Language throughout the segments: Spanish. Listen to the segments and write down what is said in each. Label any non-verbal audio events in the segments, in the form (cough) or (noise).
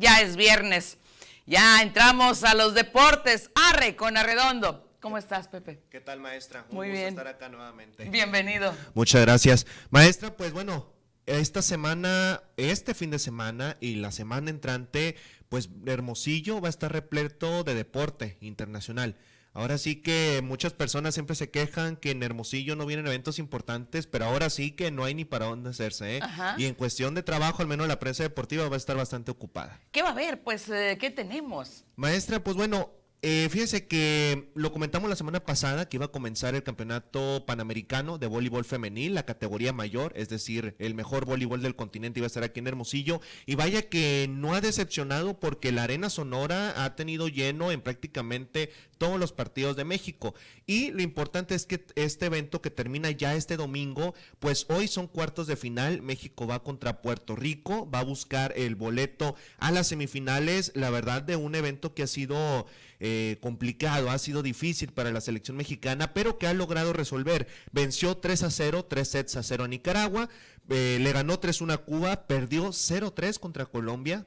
Ya es viernes. Ya entramos a los deportes. Arre con Arredondo. ¿Cómo estás, Pepe? ¿Qué tal, maestra? Muy gusto bien. estar acá nuevamente. Bienvenido. Muchas gracias. Maestra, pues bueno, esta semana, este fin de semana y la semana entrante, pues Hermosillo va a estar repleto de deporte internacional. Ahora sí que muchas personas siempre se quejan que en Hermosillo no vienen eventos importantes, pero ahora sí que no hay ni para dónde hacerse. ¿eh? Y en cuestión de trabajo, al menos la prensa deportiva va a estar bastante ocupada. ¿Qué va a haber? Pues, eh, ¿qué tenemos? Maestra, pues bueno, eh, fíjese que lo comentamos la semana pasada que iba a comenzar el campeonato panamericano de voleibol femenil, la categoría mayor, es decir, el mejor voleibol del continente iba a estar aquí en Hermosillo. Y vaya que no ha decepcionado porque la Arena Sonora ha tenido lleno en prácticamente todos los partidos de México. Y lo importante es que este evento que termina ya este domingo, pues hoy son cuartos de final. México va contra Puerto Rico, va a buscar el boleto a las semifinales. La verdad de un evento que ha sido eh, complicado, ha sido difícil para la selección mexicana, pero que ha logrado resolver. Venció 3 a 0, 3 sets a 0 a Nicaragua, eh, le ganó 3-1 a Cuba, perdió 0-3 contra Colombia.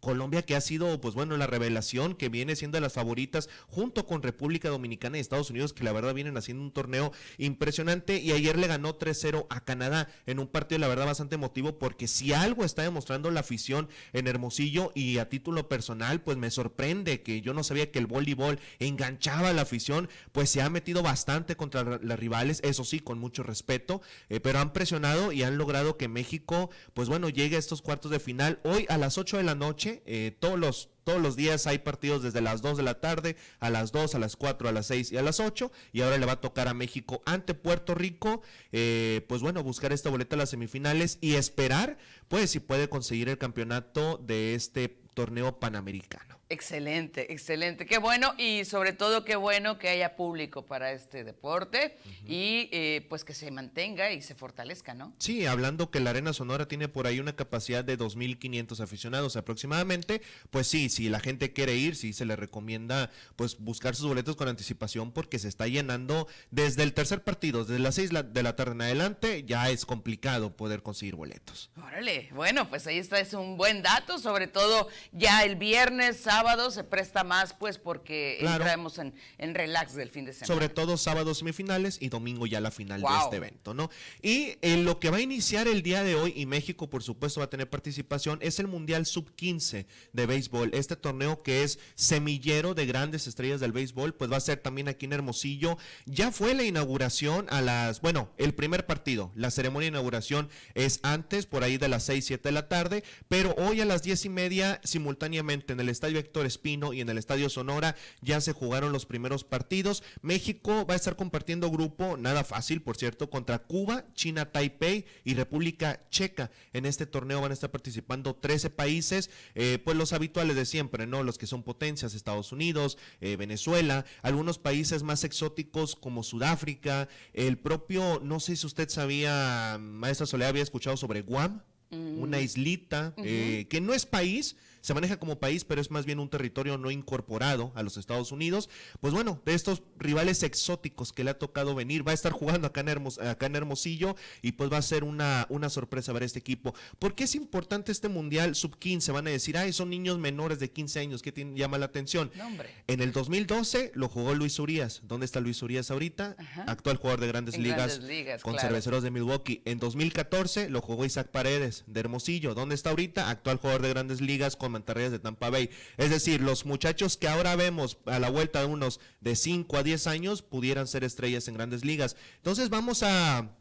Colombia que ha sido, pues bueno, la revelación que viene siendo de las favoritas junto con República Dominicana y Estados Unidos que la verdad vienen haciendo un torneo impresionante. Y ayer le ganó 3-0 a Canadá en un partido la verdad bastante emotivo porque si algo está demostrando la afición en Hermosillo y a título personal pues me sorprende que yo no sabía que el voleibol enganchaba la afición pues se ha metido bastante contra las rivales, eso sí, con mucho respeto, eh, pero han presionado y han logrado que México pues bueno llegue a estos cuartos de final. Hoy a las 8 de la noche, eh, todos los todos los días hay partidos desde las 2 de la tarde a las 2, a las 4, a las 6 y a las 8. Y ahora le va a tocar a México ante Puerto Rico. eh, pues bueno, buscar esta boleta a las semifinales y esperar, pues si puede conseguir el campeonato de este torneo panamericano. Excelente, excelente. Qué bueno y sobre todo qué bueno que haya público para este deporte y eh, pues que se mantenga y se fortalezca, ¿no? Sí, hablando que la Arena Sonora tiene por ahí una capacidad de 2.500 aficionados aproximadamente, pues sí, si la gente quiere ir, sí se le recomienda pues buscar sus boletos con anticipación porque se está llenando desde el tercer partido, desde las 6 la- de la tarde en adelante, ya es complicado poder conseguir boletos. Órale, bueno, pues ahí está, es un buen dato, sobre todo ya el viernes, sábado se presta más, pues porque Claro. entramos en, en relax del fin de semana. Sobre todo sábado semifinales y domingo ya la final de este evento, ¿no? Y en lo que va a iniciar el día de hoy, y México por supuesto va a tener participación, es el Mundial Sub-15 de béisbol. Este torneo que es semillero de grandes estrellas del béisbol, pues va a ser también aquí en Hermosillo. Ya fue la inauguración a las, bueno, el primer partido, la ceremonia de inauguración es antes, por ahí de las 6, 7 de la tarde, pero hoy a las 10 y media, simultáneamente en el Estadio Héctor Espino y en el Estadio Sonora, ya se jugaron los primeros partidos. México va a estar compartiendo grupo, nada fácil, por cierto, contra Cuba, China, Taipei y República Checa. En este torneo van a estar participando 13 países, eh, pues los habituales de siempre, ¿no? Los que son potencias, Estados Unidos, eh, Venezuela, algunos países más exóticos como Sudáfrica, el propio, no sé si usted sabía, maestra Soledad, había escuchado sobre Guam, una islita, eh, que no es país, se maneja como país, pero es más bien un territorio no incorporado a los Estados Unidos. Pues bueno, de estos rivales exóticos que le ha tocado venir, va a estar jugando acá en, Hermos- acá en Hermosillo y pues va a ser una, una sorpresa ver este equipo. ¿Por qué es importante este Mundial Sub-15? Van a decir, ay, son niños menores de 15 años, ¿qué tiene- llama la atención? No. En el 2012 lo jugó Luis Urias. ¿Dónde está Luis Urias ahorita? Ajá. Actual jugador de grandes En ligas, Grandes Ligas, con claro. cerveceros de Milwaukee. En 2014 lo jugó Isaac Paredes de Hermosillo. ¿Dónde está ahorita? Actual jugador de grandes ligas con De Tampa Bay. Es decir, los muchachos que ahora vemos a la vuelta de unos de 5 a 10 años pudieran ser estrellas en grandes ligas. Entonces vamos a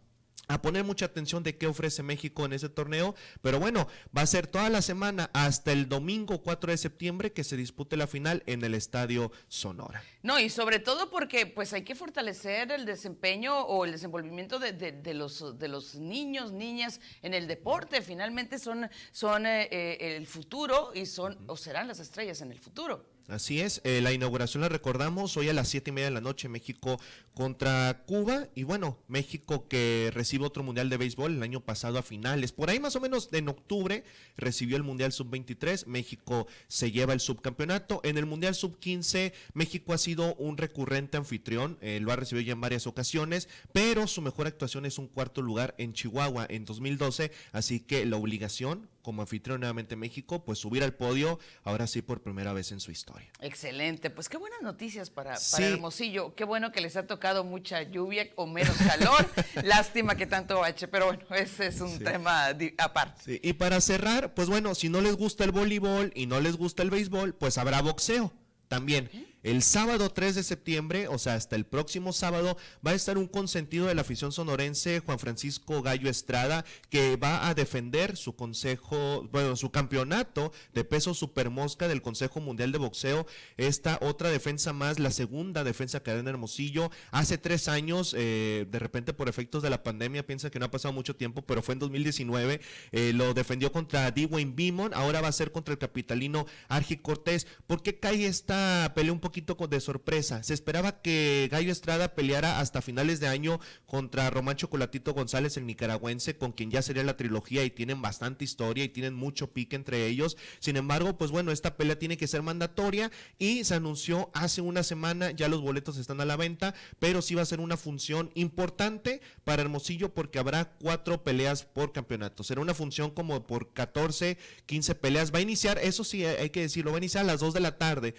a poner mucha atención de qué ofrece México en ese torneo, pero bueno, va a ser toda la semana hasta el domingo 4 de septiembre que se dispute la final en el Estadio Sonora. No, y sobre todo porque pues hay que fortalecer el desempeño o el desenvolvimiento de, de- de los, de los niños, niñas en el deporte. Finalmente son, son eh, eh, el futuro y son o serán las estrellas en el futuro. Así es, eh, la inauguración la recordamos hoy a las siete y media de la noche, México contra Cuba. Y bueno, México que recibe otro Mundial de Béisbol el año pasado a finales. Por ahí más o menos en octubre recibió el Mundial Sub-23. México se lleva el subcampeonato. En el Mundial Sub-15, México ha sido un recurrente anfitrión. eh, lo ha recibido ya en varias ocasiones, pero su mejor actuación es un cuarto lugar en Chihuahua en 2012. Así que la obligación como anfitrión nuevamente México, pues subir al podio, ahora sí por primera vez en su historia. Excelente, pues qué buenas noticias para, Hermosillo. Qué bueno que les ha tocado mucha lluvia o menos calor. (laughs) Lástima que tanto bache, pero bueno, ese es un tema aparte. Y para cerrar, pues bueno, si no les gusta el voleibol y no les gusta el béisbol, pues habrá boxeo también. El sábado 3 de septiembre, o sea, hasta el próximo sábado, va a estar un consentido de la afición sonorense, Juan Francisco Gallo Estrada, que va a defender su consejo, bueno, su campeonato de peso supermosca del Consejo Mundial de Boxeo. Esta otra defensa más, la segunda defensa que en Hermosillo. Hace tres años, eh, de repente por efectos de la pandemia, piensa que no ha pasado mucho tiempo, pero fue en 2019, eh, lo defendió contra Dwayne Beamon, ahora va a ser contra el capitalino Argi Cortés. ¿Por qué cae esta pelea un poquito de sorpresa. Se esperaba que Gallo Estrada peleara hasta finales de año contra Román Chocolatito González, el nicaragüense, con quien ya sería la trilogía y tienen bastante historia y tienen mucho pique entre ellos. Sin embargo, pues bueno, esta pelea tiene que ser mandatoria y se anunció hace una semana, ya los boletos están a la venta, pero sí va a ser una función importante para Hermosillo porque habrá cuatro peleas por campeonato. Será una función como por 14, 15 peleas. Va a iniciar, eso sí hay que decirlo, va a iniciar a las 2 de la tarde.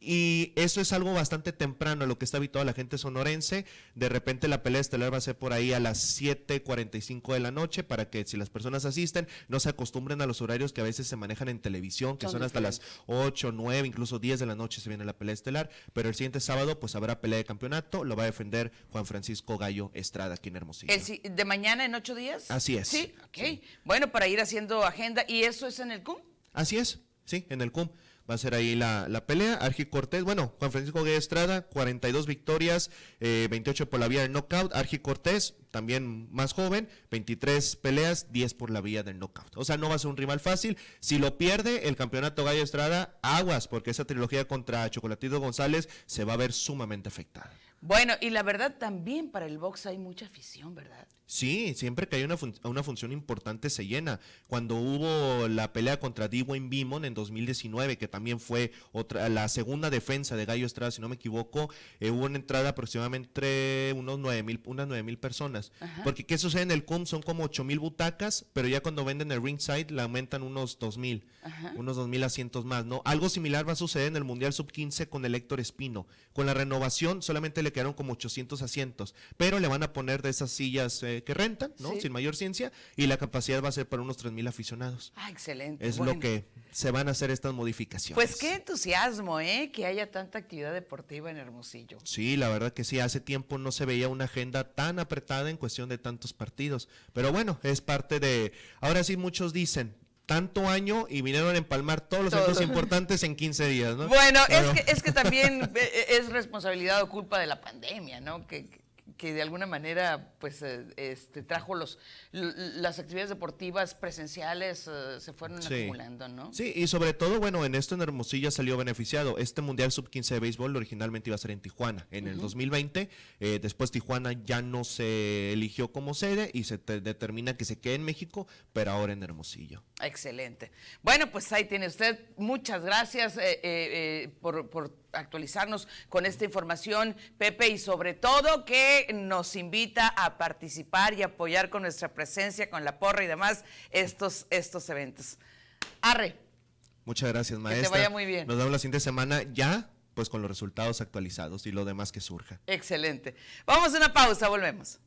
Y eso es algo bastante temprano, lo que está habituado a la gente sonorense. De repente la pelea estelar va a ser por ahí a las 7:45 de la noche para que si las personas asisten no se acostumbren a los horarios que a veces se manejan en televisión, que son, hasta las 8, 9, incluso 10 de la noche se viene la pelea estelar. Pero el siguiente sábado pues habrá pelea de campeonato, lo va a defender Juan Francisco Gallo Estrada aquí en Hermosillo. ¿De mañana en ocho días? Así es. Sí, ok. Bueno, para ir haciendo agenda. ¿Y eso es en el CUM? Así es, sí, en el CUM va a ser ahí la, pelea. Argi Cortés, bueno, Juan Francisco Guerra Estrada, 42 victorias, 28 eh, por la vía del knockout. Argi Cortés, también más joven, 23 peleas, 10 por la vía del knockout. O sea, no va a ser un rival fácil. Si lo pierde el campeonato Gallo Estrada, aguas, porque esa trilogía contra Chocolatito González se va a ver sumamente afectada. Bueno, y la verdad también para el box hay mucha afición, ¿verdad? Sí, siempre que hay una, una función importante se llena. Cuando hubo la pelea contra Dwayne Beamon en 2019, que también fue otra la segunda defensa de Gallo Estrada, si no me equivoco, eh, hubo una entrada aproximadamente unos nueve mil, unas nueve mil personas. Porque ¿qué sucede en el CUM? Son como ocho mil butacas, pero ya cuando venden el ringside la aumentan unos dos mil, unos dos mil asientos más, ¿no? Algo similar va a suceder en el Mundial Sub-15 con el Héctor Espino. Con la renovación solamente le quedaron como 800 asientos, pero le van a poner de esas sillas... Eh, que rentan, ¿no? Sin mayor ciencia, y la capacidad va a ser para unos 3.000 aficionados. Ah, excelente. Es lo que se van a hacer estas modificaciones. Pues qué entusiasmo, ¿eh? Que haya tanta actividad deportiva en Hermosillo. Sí, la verdad que sí, hace tiempo no se veía una agenda tan apretada en cuestión de tantos partidos, pero bueno, es parte de, ahora sí muchos dicen, tanto año y vinieron a empalmar todos los eventos importantes en 15 días, ¿no? Bueno, es, que, es que también eh, eh, es responsabilidad o culpa de la pandemia, ¿no? Que, que de alguna manera pues eh, este, trajo los las actividades deportivas presenciales eh, se fueron acumulando, ¿no? Sí, y sobre todo, bueno, en esto en Hermosillo salió beneficiado. Este Mundial Sub-15 de béisbol originalmente iba a ser en Tijuana en el 2020. Eh, después Tijuana ya no se eligió como sede y se determina que se quede en México, pero ahora en Hermosillo. Excelente. Bueno, pues ahí tiene usted. Muchas gracias por, por actualizarnos con esta información, Pepe, y sobre todo que nos invita a participar y apoyar con nuestra presencia, con la porra y demás, estos, estos eventos. Arre. Muchas gracias, maestra. Que te vaya muy bien. Nos vemos la siguiente semana ya, pues con los resultados actualizados y lo demás que surja. Excelente. Vamos a una pausa, volvemos.